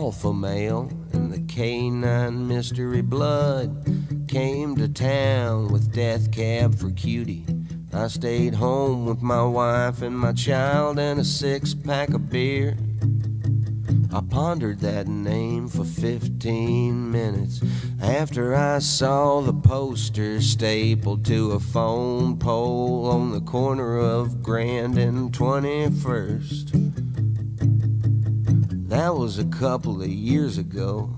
alpha male and the canine mystery blood came to town with death cab for cutie. I stayed home with my wife and my child and a six pack of beer. I pondered that name for 15 minutes after I saw the poster stapled to a phone pole on the corner of Grand and 21st. That was a couple of years ago.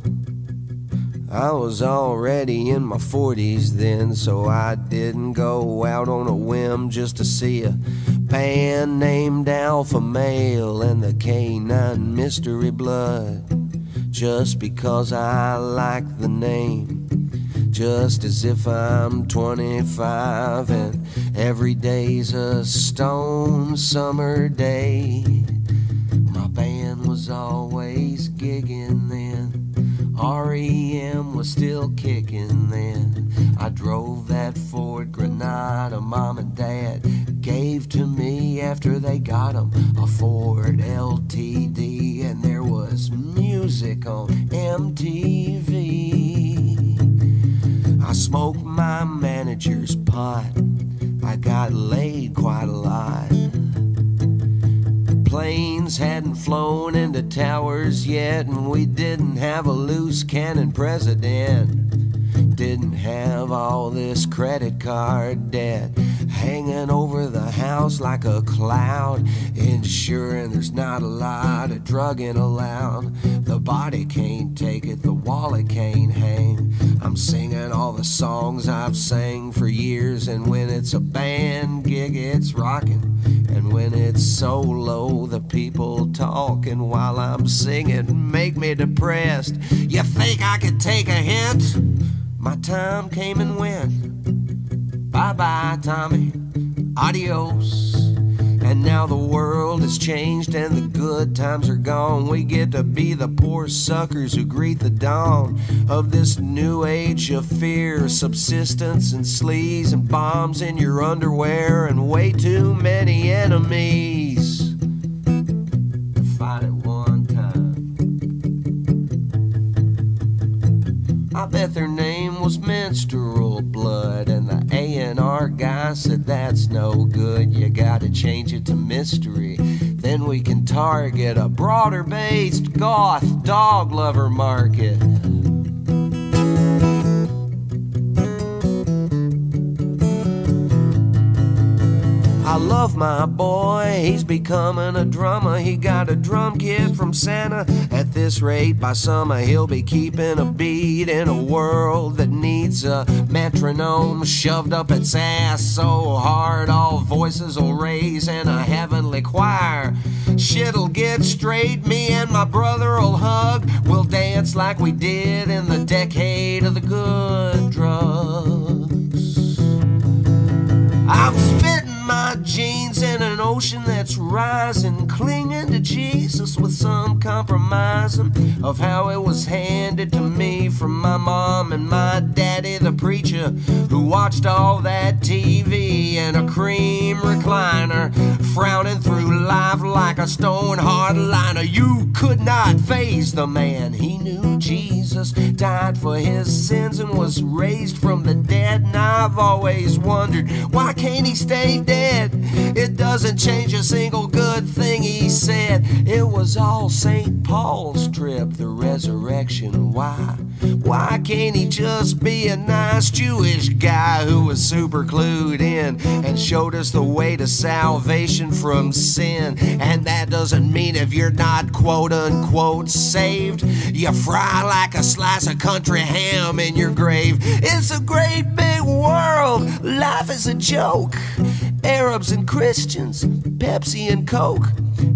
I was already in my 40s then, so I didn't go out on a whim just to see a band named Alpha Male and the Canine Mystery Blood. Just because I like the name, just as if I'm 25 and every day's a stone summer day. My band was always gigging then. REM was still kicking then. I drove that Ford Granada mom and dad gave to me after they got 'em a Ford LTD and there was music on MTV. I smoked my manager's pot. I got laid quite a lot. Planes hadn't flown into towers yet, and we didn't have a loose cannon president. Didn't have all this credit card debt hanging over the house like a cloud, ensuring there's not a lot of drugging allowed. The body can't take it, the wallet can't hang. I'm singing all the songs I've sang for years, and when it's a band gig, it's rocking. When it's so low. the people talking while I'm singing make me depressed. You think I could take a hint? My time came and went. Bye bye, Tommy. Adios. And now the world has changed and the good times are gone. We get to be the poor suckers who greet the dawn of this new age of fear, subsistence and sleaze and bombs in your underwear and way too many enemies. Fight at one time. I bet their name was Menstrual Blood, and the guy said that's no good. You gotta change it to mystery. Then we can target a broader based goth dog lover market. I love my boy, he's becoming a drummer. He got a drum kit from Santa. At this rate, by summer, he'll be keeping a beat in a world that needs a metronome shoved up its ass so hard all voices will raise in a heavenly choir. Shit'll get straight, me and my brother'll hug. We'll dance like we did in the decade of the good drugs. Ocean that's rising, clinging to Jesus with some compromising of how it was handed to me from my mom and my daddy, the preacher, who watched all that TV in a cream recliner, frowning through life like a stone hard liner. You could not face the man. He knew Jesus died for his sins and was raised from the dead. And I've always wondered why can't he stay dead? It doesn't change a single good thing he said. It was all St. Paul's trip, the resurrection. Why? Why can't he just be a nice Jewish guy who was super clued in and showed us the way to salvation from sin? And that doesn't mean if you're not quote unquote saved, you fry like a slice of country ham in your grave. It's a great big world. Life is a joke. Arabs and Christians, Pepsi and Coke,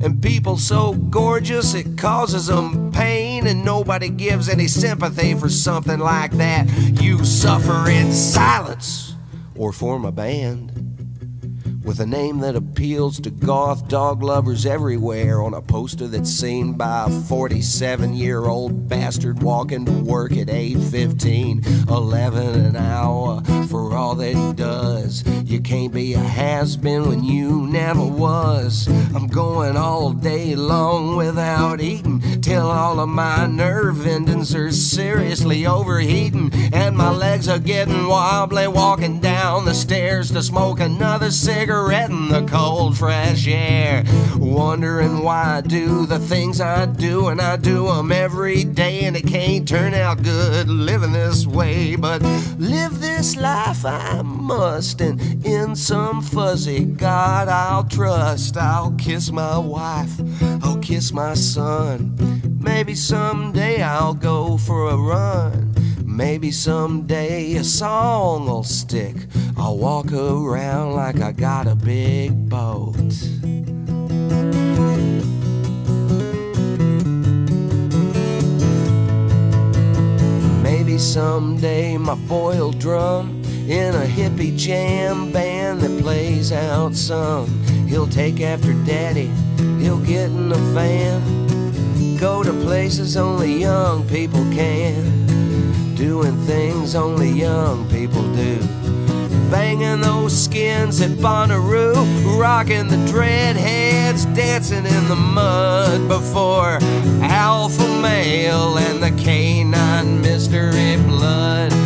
and people so gorgeous it causes them pain, and nobody gives any sympathy for something like that. You suffer in silence or form a band. with a name that appeals to goth dog lovers everywhere on a poster that's seen by a 47 year old bastard walking to work at 8.15 11 an hour can't be a has-been when you never was. I'm going all day long without eating till all of my nerve endings are seriously overheating and my legs are getting wobbly walking down the stairs to smoke another cigarette in the cold, fresh air. Wondering why I do the things I do, and I do them every day, and it can't turn out good living this way. But live this life I must, and in some fuzzy God I'll trust. I'll kiss my wife, I'll kiss my son. Maybe someday I'll go for a run. Maybe someday a song will stick. I'll walk around like I got a big boat. Maybe someday my boy'll drum in a hippie jam band that plays out some. He'll take after daddy, he'll get in a van, go to places only young people can doing things only young people do. Banging those skins at Bonnaroo, rocking the dreadheads, dancing in the mud before alpha male and the canine mystery blood.